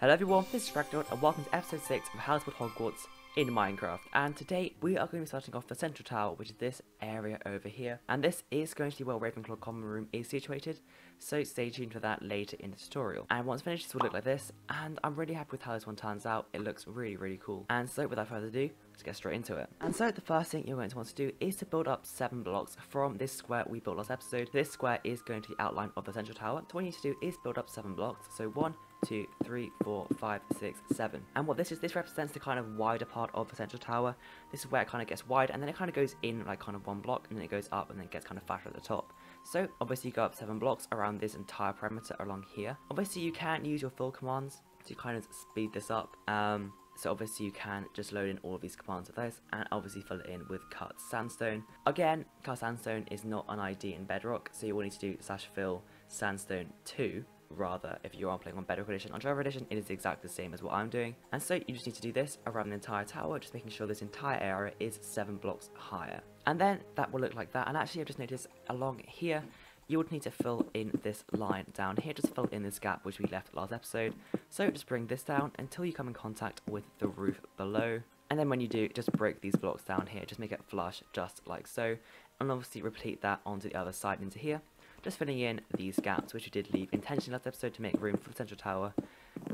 Hello everyone, this is Ragnar and welcome to episode 6 of Howl's Hogwarts in Minecraft. And today we are going to be starting off the central tower, which is this area over here. And this is going to be where Ravenclaw Common Room is situated, so stay tuned for that later in the tutorial. And once finished, this will look like this, and I'm really happy with how this one turns out. It looks really, really cool. And so without further ado, let's get straight into it. And so the first thing you're going to want to do is to build up 7 blocks from this square we built last episode. This square is going to be the outline of the central tower. So what you need to do is build up 7 blocks. So 1, two, three, four, five, six, seven. And what this is, this represents the kind of wider part of the central tower. This is where it kind of gets wide, and then it kind of goes in like kind of one block, and then it goes up, and then it gets kind of fatter at the top. So obviously you go up seven blocks around this entire perimeter along here. Obviously you can use your fill commands to kind of speed this up. Um, so obviously you can just load in all of these commands with those and obviously fill it in with cut sandstone. Again, cut sandstone is not an ID in Bedrock, so you will need to do slash fill sandstone 2 rather if you are playing on Bedrock Edition. On Java Edition, it is exactly the same as what I'm doing. And so you just need to do this around the entire tower, just making sure this entire area is 7 blocks higher. And then that will look like that. And actually I've just noticed along here, you would need to fill in this line down here, just fill in this gap which we left last episode. So just bring this down until you come in contact with the roof below. And then when you do, just break these blocks down here, just make it flush just like so. And obviously repeat that onto the other side into here just filling in these gaps which we did leave intentionally last episode to make room for the central tower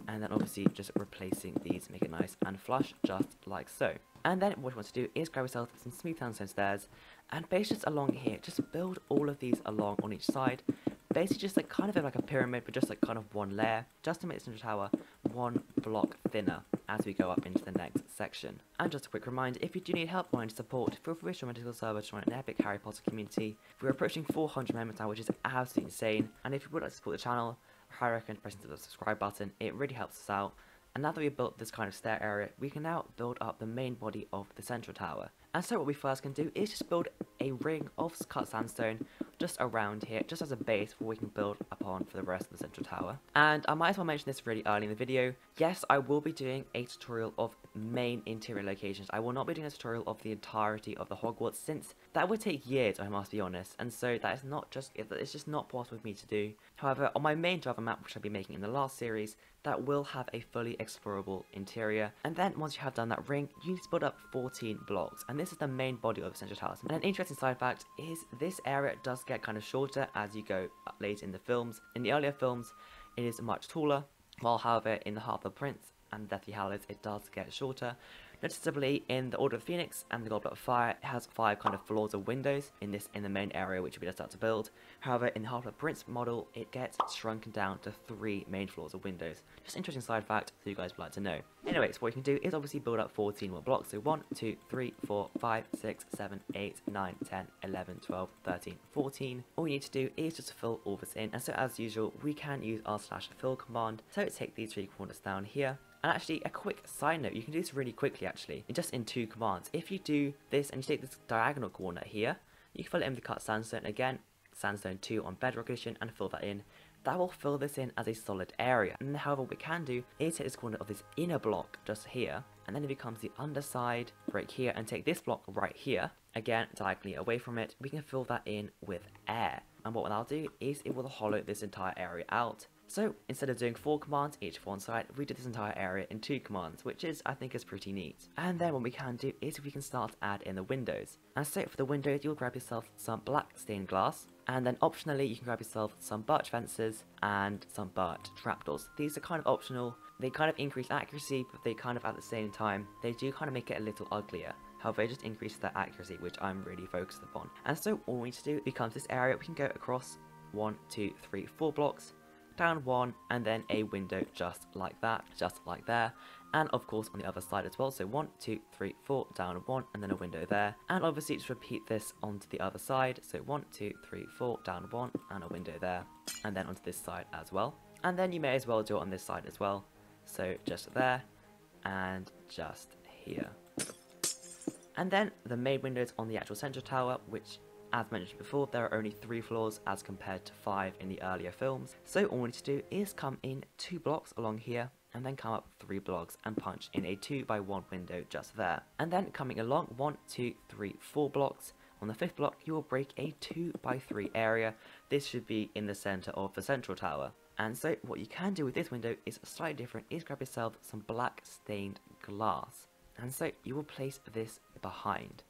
and then obviously just replacing these make it nice and flush just like so. And then what you want to do is grab yourself some smooth sandstone stairs and basically just along here just build all of these along on each side. Basically just like kind of like a pyramid but just like kind of one layer just to make the central tower one block thinner as we go up into the next section. And just a quick reminder, if you do need help or support, feel free to join Discord server to join an epic Harry Potter community. We're approaching 400 members now, which is absolutely insane, and if you would like to support the channel, I highly recommend pressing the subscribe button, it really helps us out. And now that we've built this kind of stair area, we can now build up the main body of the central tower. And so what we first can do is just build a ring of cut sandstone just around here, just as a base where we can build upon for the rest of the central tower. And I might as well mention this really early in the video. Yes, I will be doing a tutorial of main interior locations. I will not be doing a tutorial of the entirety of the Hogwarts since that would take years, I must be honest. And so that is not just, it's just not possible for me to do. However, on my main Java map, which I'll be making in the last series, that will have a fully explorable interior. And then once you have done that ring, you need to build up 14 blocks. And this is the main body of the central tower. And an interesting side fact is this area does get kind of shorter as you go later in the films. In the earlier films, it is much taller, while however in the Half-Blood Prince and Deathly Hallows it does get shorter. Noticeably, in the Order of Phoenix and the Goblet of Fire, it has five kind of floors of windows in this in the main area which we just start to build. However, in the Half-Blood Prince model, it gets shrunken down to three main floors of windows. Just interesting side fact that you guys would like to know. Anyways, what you can do is obviously build up 14 more blocks. So 1, 2, 3, 4, 5, 6, 7, 8, 9, 10, 11, 12, 13, 14. All you need to do is just fill all this in. And so as usual, we can use our slash fill command. So take these three corners down here and actually, a quick side note, you can do this really quickly actually, just in two commands. If you do this and you take this diagonal corner here, you can fill it in with cut sandstone again, sandstone 2 on bedrock edition and fill that in. That will fill this in as a solid area. And however, what we can do is take this corner of this inner block just here, and then it becomes the underside break here, and take this block right here, again, diagonally away from it, we can fill that in with air. And what that'll do is it will hollow this entire area out. So instead of doing four commands each for one side, we did this entire area in two commands, which is, I think, is pretty neat. And then what we can do is we can start to add in the windows. And so for the windows, you'll grab yourself some black stained glass, and then optionally you can grab yourself some birch fences and some birch trapdoors. These are kind of optional, they kind of increase accuracy, but they kind of at the same time, they do kind of make it a little uglier. However, it just increases their accuracy, which I'm really focused upon. And so all we need to do becomes this area, we can go across one, two, three, four blocks, down one, and then a window just like that, just like there. And of course on the other side as well, so one, two, three, four, down one, and then a window there. And obviously just repeat this onto the other side, so one, two, three, four, down one, and a window there. And then onto this side as well. And then you may as well do it on this side as well. So just there, and just here. And then the main windows on the actual central tower, which as mentioned before, there are only 3 floors as compared to 5 in the earlier films, so all we need to do is come in 2 blocks along here, and then come up 3 blocks and punch in a 2 by 1 window just there. And then coming along 1, 2, 3, 4 blocks, on the 5th block you will break a 2 by 3 area, this should be in the centre of the central tower. And so what you can do with this window is slightly different, is grab yourself some black stained glass. And so you will place this behind.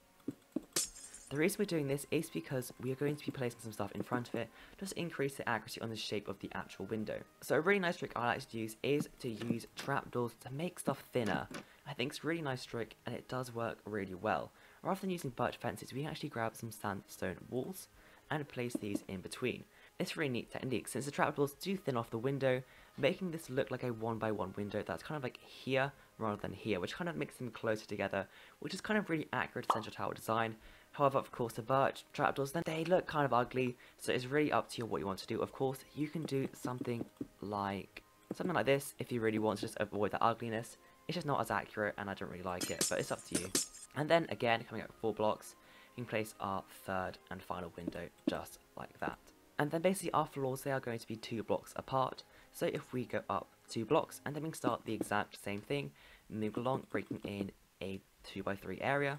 The reason we're doing this is because we are going to be placing some stuff in front of it just increase the accuracy on the shape of the actual window. So a really nice trick I like to use is to use trapdoors to make stuff thinner. I think it's a really nice trick and it does work really well. Rather than using birch fences, we can actually grab some sandstone walls and place these in between. It's a really neat technique since the trapdoors do thin off the window, making this look like a one by one window that's kind of like here rather than here, which kind of makes them closer together, which is kind of really accurate central tower design. However, of course, the birch trapdoors, then they look kind of ugly, so it's really up to you what you want to do. Of course, you can do something like something like this if you really want to just avoid the ugliness. It's just not as accurate, and I don't really like it, but it's up to you. And then, again, coming up four blocks, you can place our third and final window just like that. And then basically our floors, they are going to be two blocks apart. So if we go up two blocks, and then we can start the exact same thing, move along, breaking in a 2x3 area,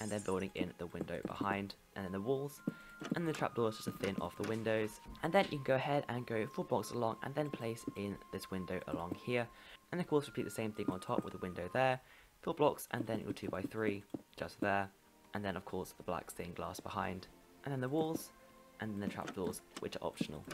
and then building in the window behind, and then the walls, and the trapdoors just to thin off the windows. And then you can go ahead and go four blocks along, and then place in this window along here. And of course repeat the same thing on top with the window there, four blocks, and then your 2x3 just there. And then of course the black stained glass behind. And then the walls, and then the trapdoors, which are optional.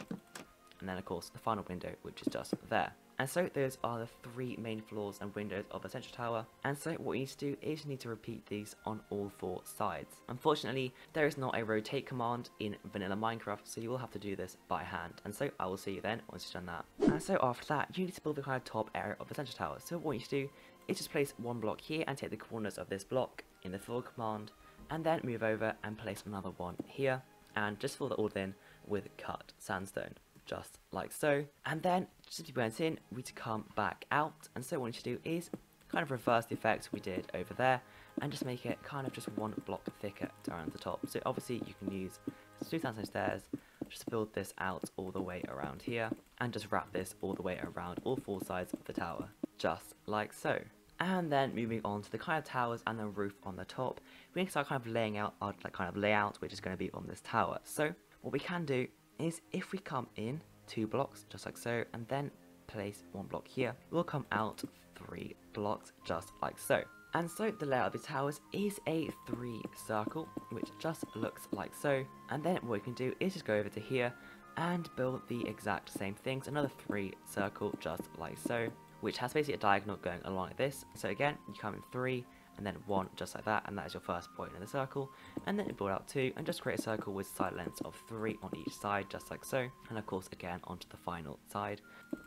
And then of course the final window, which is just there. And so those are the three main floors and windows of the central tower. And so what you need to do is you need to repeat these on all four sides. Unfortunately, there is not a rotate command in vanilla Minecraft, so you will have to do this by hand. And so I will see you then once you've done that. And so after that, you need to build the kind of top area of the central tower. So what you need to do is just place one block here and take the corners of this block in the fill command. And then move over and place another one here. And just fill that all in with cut sandstone just like so. And then, as we went in, we to come back out. And so what we need to do is kind of reverse the effect we did over there and just make it kind of just one block thicker around the top. So obviously you can use smooth sandstone stairs, just build this out all the way around here and just wrap this all the way around all four sides of the tower, just like so. And then moving on to the kind of towers and the roof on the top, we can start kind of laying out our like, kind of layout which is going to be on this tower. So what we can do is if we come in two blocks, just like so, and then place one block here, we'll come out three blocks, just like so. And so the layout of the towers is a three circle, which just looks like so. And then what we can do is just go over to here and build the exact same things, another three circle, just like so, which has basically a diagonal going along like this. So again, you come in three, and then one just like that and that is your first point in the circle. And then you build out two and just create a circle with side lengths of three on each side just like so. And of course again onto the final side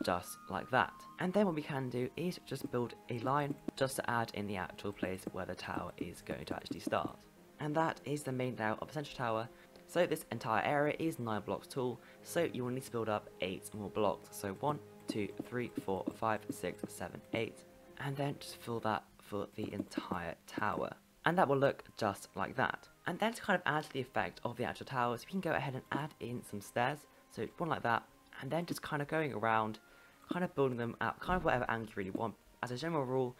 just like that. And then what we can do is just build a line just to add in the actual place where the tower is going to actually start. And that is the main layout of a central tower. So this entire area is 9 blocks tall, so you will need to build up 8 more blocks. So one, two, three, four, five, six, seven, eight, And then just fill that for the entire tower. And that will look just like that. And then to kind of add to the effect of the actual towers, we can go ahead and add in some stairs. So one like that, and then just kind of going around, kind of building them at kind of whatever angle you really want. As a general rule,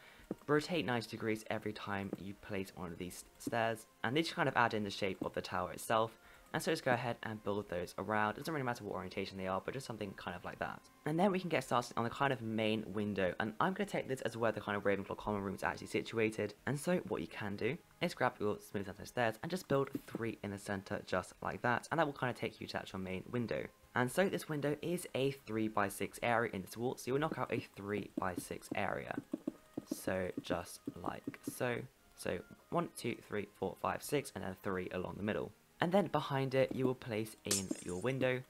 rotate 90 degrees every time you place one of these stairs. And these kind of add in the shape of the tower itself. And so just go ahead and build those around. It doesn't really matter what orientation they are, but just something kind of like that. And then we can get started on the kind of main window. And I'm going to take this as where the kind of Ravenclaw common room is actually situated. And so what you can do is grab your smooth sandstone stairs and just build three in the center just like that. And that will kind of take you to actual main window. And so this window is a 3 by 6 area in this wall, so you will knock out a 3 by 6 area. So just like so. So 1, 2, 3, 4, 5, 6, and then 3 along the middle. And then behind it, you will place in your window,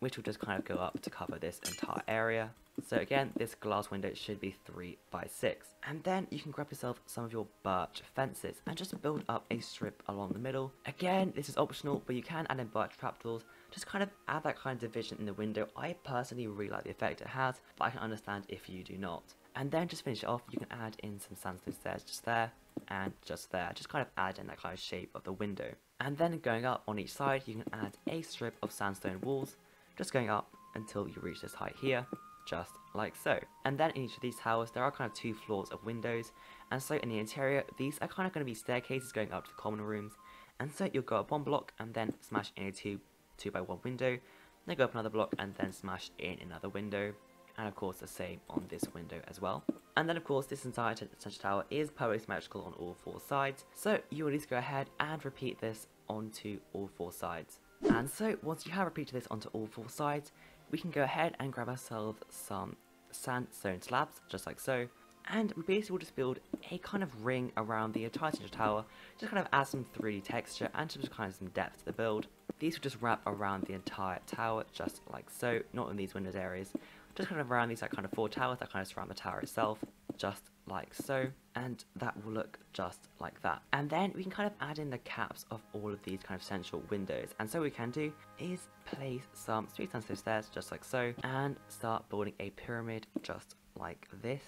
which will just kind of go up to cover this entire area. So again, this glass window should be 3 by 6 And then you can grab yourself some of your birch fences and just build up a strip along the middle. Again, this is optional, but you can add in birch trapdoors. Just kind of add that kind of division in the window. I personally really like the effect it has, but I can understand if you do not. And then just finish it off, you can add in some sandstone stairs just there and just there. Just kind of add in that kind of shape of the window. And then going up on each side, you can add a strip of sandstone walls, just going up until you reach this height here, just like so. And then in each of these towers, there are kind of two floors of windows, and so in the interior, these are kind of going to be staircases going up to the common rooms, and so you'll go up one block and then smash in a two, two by one window, then go up another block and then smash in another window. And of course the same on this window as well. And then of course this entire central tower is perfectly symmetrical on all four sides. So you will need to go ahead and repeat this onto all four sides. And so once you have repeated this onto all four sides, we can go ahead and grab ourselves some sandstone slabs, just like so. And basically we basically will just build a kind of ring around the entire tower, just kind of add some 3D texture and just kind of some depth to the build. These will just wrap around the entire tower, just like so, not in these windows areas, just kind of around these like kind of four towers that kind of surround the tower itself, just like so, and that will look just like that. And then we can kind of add in the caps of all of these kind of central windows. And so we can do is place some street sandstone stairs just like so, and start building a pyramid just like this.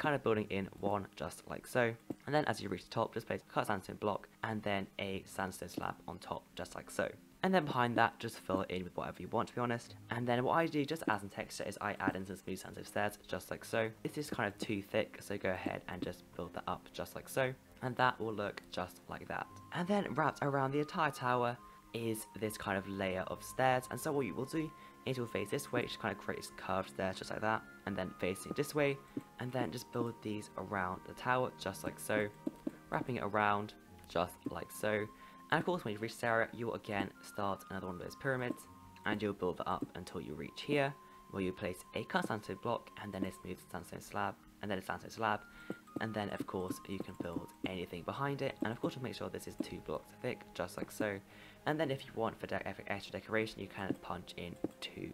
Kind of building in one just like so. And then as you reach the top, just place a cut sandstone block and then a sandstone slab on top just like so. And then behind that, just fill it in with whatever you want, to be honest. And then what I do, just as in texture, is I add in some smooth sandstone stairs, just like so. This is kind of too thick, so go ahead and just build that up, just like so. And that will look just like that. And then wrapped around the entire tower is this kind of layer of stairs. And so what you will do is you'll face this way, just kind of create curved stairs, just like that. And then facing this way, and then just build these around the tower, just like so. Wrapping it around, just like so. And of course, when you reach this area, you will again start another one of those pyramids, and you'll build that up until you reach here, where you place a cut sandstone block, and then a smooth sandstone slab, and then a sandstone slab, and then of course you can build anything behind it, and of course make sure this is two blocks thick, just like so, and then if you want for de extra decoration, you can punch in two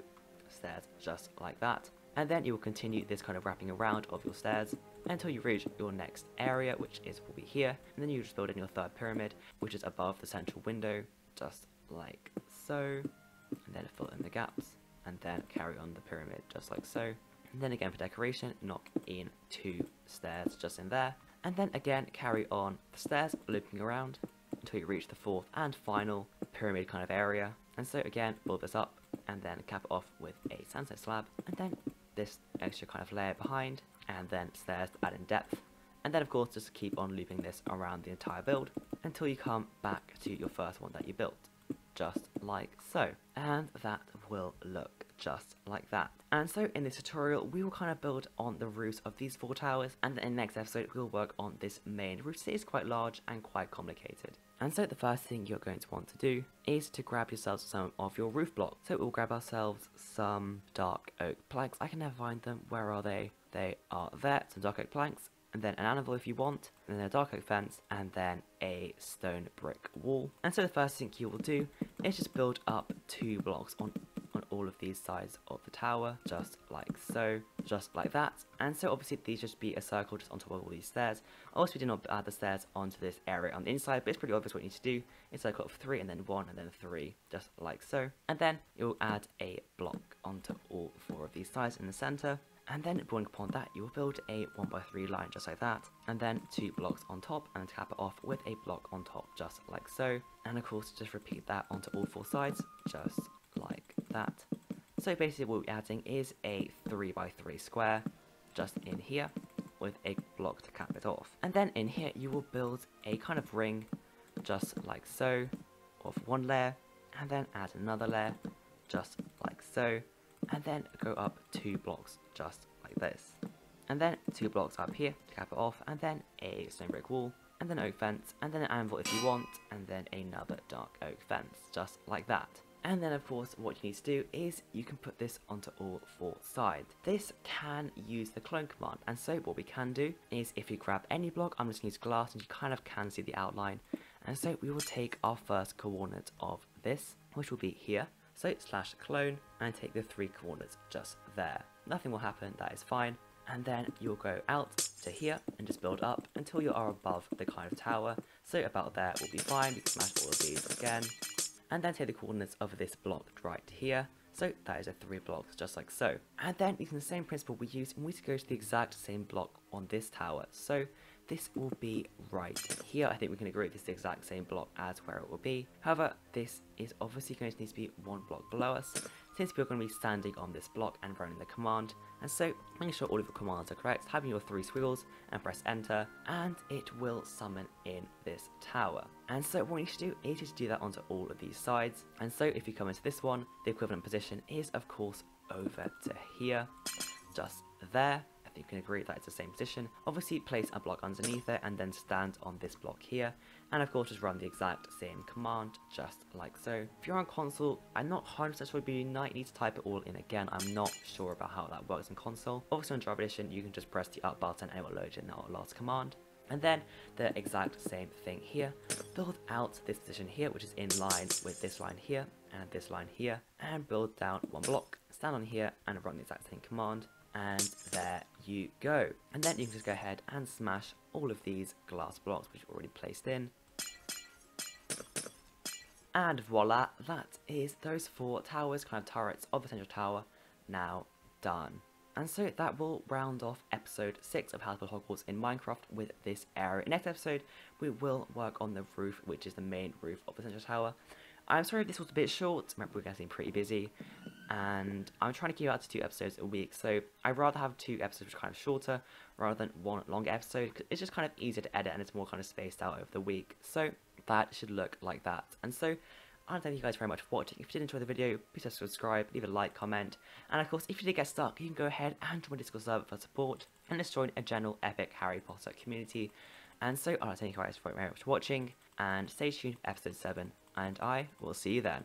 stairs, just like that. And then you will continue this kind of wrapping around of your stairs until you reach your next area, which is will be here. And then you just build in your third pyramid, which is above the central window, just like so. And then fill in the gaps, and then carry on the pyramid, just like so. And then again for decoration, knock in two stairs just in there. And then again, carry on the stairs, looping around until you reach the fourth and final pyramid kind of area. And so again, build this up and then cap it off with a sandstone slab and then this extra kind of layer behind and then stairs to add in depth. And then of course just keep on looping this around the entire build until you come back to your first one that you built. Just like so. And that will look just like that. And so in this tutorial we will kind of build on the roofs of these four towers and then in the next episode we will work on this main roof. It is quite large and quite complicated. And so the first thing you're going to want to do is to grab yourselves some of your roof blocks. So we'll grab ourselves some dark oak planks. I can never find them. Where are they? They are there. Some dark oak planks. And then an anvil if you want, and then a dark oak fence, and then a stone brick wall. And so the first thing you will do is just build up two blocks on all of these sides of the tower, just like so, just like that. And so obviously these just be a circle just on top of all these stairs. Also we did not add the stairs onto this area on the inside, but it's pretty obvious what you need to do. It's circle of three and then one and then three, just like so. And then you'll add a block onto all four of these sides in the center. And then building upon that, you will build a 1x3 line just like that, and then two blocks on top, and cap it off with a block on top just like so. And of course, just repeat that onto all four sides, just that. So basically what we're adding is a 3x3 square just in here with a block to cap it off. And then in here you will build a kind of ring just like so of one layer and then add another layer just like so and then go up two blocks just like this. And then two blocks up here to cap it off and then a stone brick wall and then oak fence and then an anvil if you want and then another dark oak fence just like that. And then of course what you need to do is you can put this onto all four sides. This can use the clone command and so what we can do is if you grab any block, I'm just going to use glass and you kind of can see the outline. And so we will take our first coordinate of this, which will be here. So slash clone and take the three coordinates just there. Nothing will happen, that is fine. And then you'll go out to here and just build up until you are above the kind of tower. So about there will be fine, you can smash all of these again and then take the coordinates of this block right here. So that is a three blocks, just like so. And then using the same principle we use, and we to go to the exact same block on this tower. So this will be right here. I think we can agree this is the exact same block as where it will be. However, this is obviously going to need to be one block below us. since we're going to be standing on this block and running the command. And so making sure all of your commands are correct, having your three squiggles and press enter and it will summon in this tower. And so what you should do is just do that onto all of these sides. And so if you come into this one, the equivalent position is of course over to here, just there I think you can agree that it's the same position. Obviously place a block underneath it and then stand on this block here. And of course just run the exact same command, just like so. If you're on console, I'm not 100% sure you need to type it all in again. I'm not sure about how that works in console. Obviously on Java Edition, you can just press the up button and it will load in our last command. And then the exact same thing here. Build out this position here, which is in line with this line here and this line here. And build down one block, stand on here and run the exact same command and there you go. And then you can just go ahead and smash all of these glass blocks which are already placed in. And voila, that is those four towers, kind of turrets of the central tower, now done. And so that will round off episode 6 of How to Build Hogwarts in Minecraft with this area. In next episode, we will work on the roof, which is the main roof of the central tower. I'm sorry this was a bit short, remember we're getting pretty busy, and I'm trying to keep out to two episodes a week, so I'd rather have two episodes which are kind of shorter, rather than one longer episode, because it's just kind of easier to edit and it's more kind of spaced out over the week, so that should look like that. And so, To thank you guys very much for watching. If you did enjoy the video, please subscribe, leave a like, comment, and of course, if you did get stuck, you can go ahead and join the Discord server for support, and let's join a general epic Harry Potter community. And so, I thank you guys very much for watching, and stay tuned for episode 7 and I will see you then.